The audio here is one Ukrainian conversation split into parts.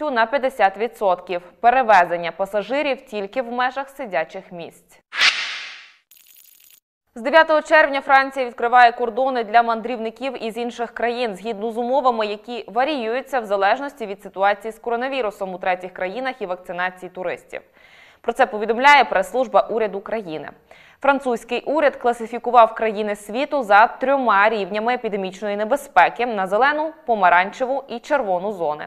капацітністю на 50%. Перевезення пасажирів тільки в межах сидячих місць. З 9 червня Франція відкриває кордони для мандрівників із інших країн згідно з умовами, які варіюються в залежності від ситуації з коронавірусом у третіх країнах і вакцинації туристів. Про це повідомляє прес-служба уряду країни. Французький уряд класифікував країни світу за трьома рівнями епідемічної небезпеки на зелену, помаранчеву і червону зони.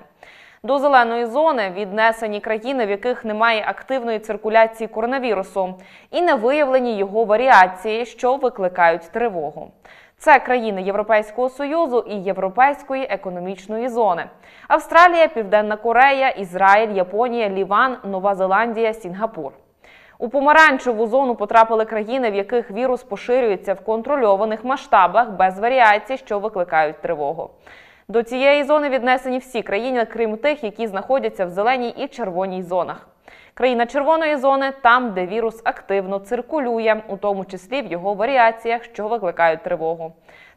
До зеленої зони віднесені країни, в яких немає активної циркуляції коронавірусу, і не виявлені його варіації, що викликають тривогу. Це країни Європейського союзу і Європейської економічної зони: Австралія, Південна Корея, Ізраїль, Японія, Ліван, Нова Зеландія, Сінгапур. У помаранчеву зону потрапили країни, в яких вірус поширюється в контрольованих масштабах без варіацій, що викликають тривогу. До цієї зони віднесені всі країни, крім тих, які знаходяться в зеленій і червоній зонах. Країна червоної зони там, де вірус активно циркулює, у тому числі в його варіаціях, що викликають тривогу.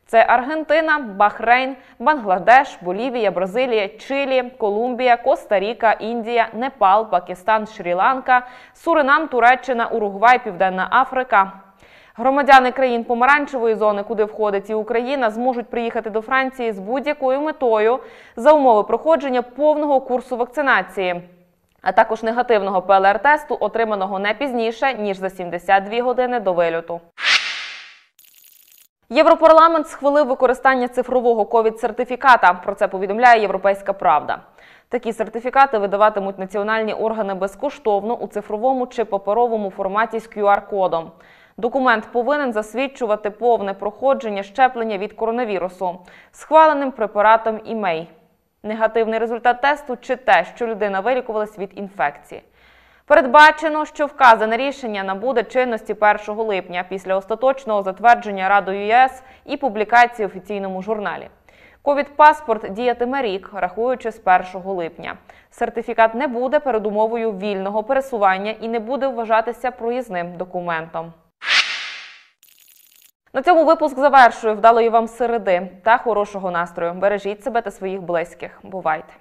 Це Аргентина, Бахрейн, Бангладеш, Болівія, Бразилія, Чилі, Колумбія, Коста-Ріка, Індія, Непал, Пакистан, Шрі-Ланка, Суринам, Туреччина, Уругвай, Південна Африка. Громадяни країн помаранчевої зони, куди входить і Україна, зможуть приїхати до Франції з будь-якою метою за умови проходження повного курсу вакцинації, а також негативного ПЛР-тесту, отриманого не пізніше ніж за 72 години до вильоту. Європарламент схвалив використання цифрового ковід-сертифіката. Про це повідомляє Європейська Правда. Такі сертифікати видаватимуть національні органи безкоштовно у цифровому чи паперовому форматі з QR-кодом. Документ повинен засвідчувати повне проходження щеплення від коронавірусу схваленим препаратом імей, негативний результат тесту чи те, що людина вилікувалась від інфекції. Передбачено, що вказане рішення набуде чинності 1 липня після остаточного затвердження Радою ЄС і публікації в офіційному журналі. Ковід-паспорт діятиме рік, рахуючи з 1 липня. Сертифікат не буде передумовою вільного пересування і не буде вважатися проїзним документом. На цьому випуск завершую. Вдалої вам середи та хорошого настрою. Бережіть себе та своїх близьких. Бувайте!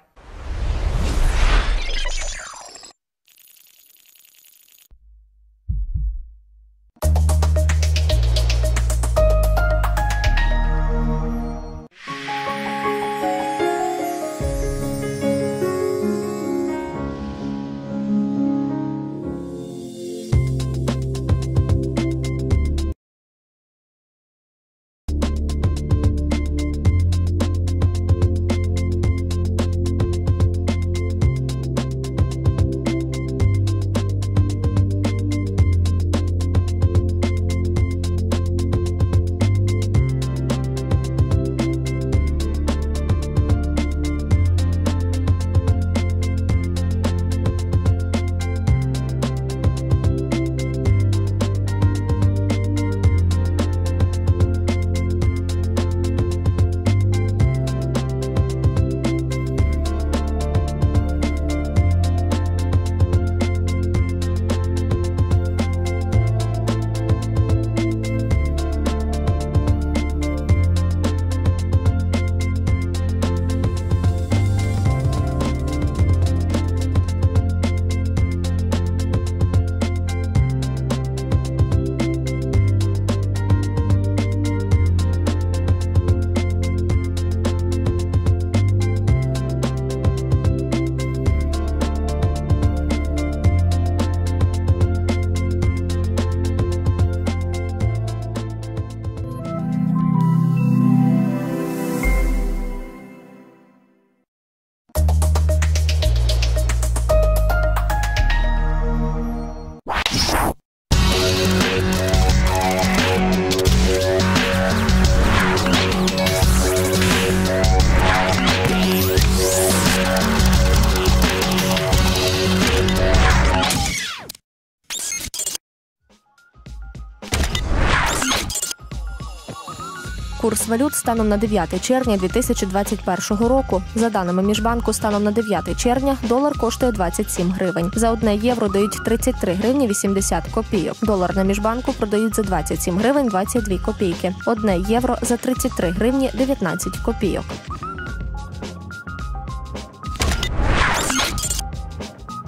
Курс валют станом на 9 червня 2021 року. За даними Міжбанку, станом на 9 червня долар коштує 27 гривень. За одне євро дають 33 гривні 80 копійок. Долар на Міжбанку продають за 27 гривень 22 копійки. Одне євро за 33 гривні 19 копійок.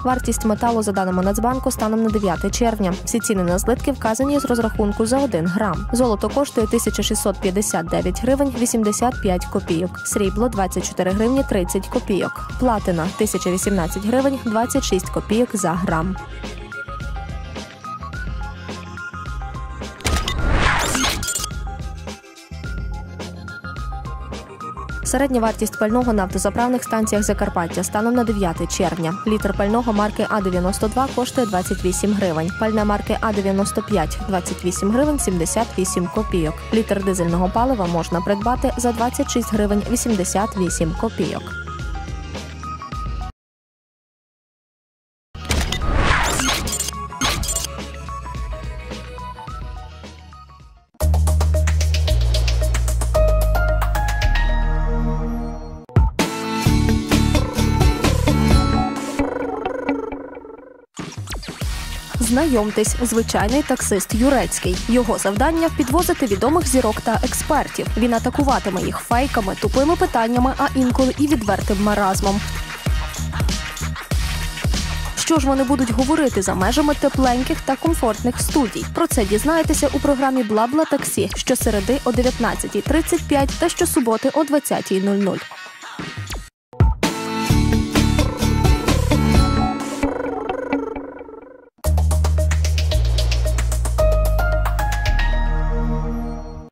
Вартість металу за даними Нацбанку станом на 9 червня. Всі ціни на злитки вказані з розрахунку за 1 грам. Золото коштує 1659 гривень 85 копійок. Срібло 24 гривні 30 копійок. Платина 1018 гривень 26 копійок за грам. Середня вартість пального на автозаправних станціях Закарпаття станом на 9 червня. Літр пального марки А92 коштує 28 гривень. Пальне марки А95 – 28 гривень 78 копійок. Літр дизельного палива можна придбати за 26 гривень 88 копійок. Знайомтесь, звичайний таксист Юрецький. Його завдання підвозити відомих зірок та експертів. Він атакуватиме їх фейками, тупими питаннями, а інколи і відвертим маразмом. Що ж вони будуть говорити за межами тепленьких та комфортних студій? Про це дізнаєтеся у програмі Бла-бла таксі щосереди о 19.35 та щосуботи о 20.00.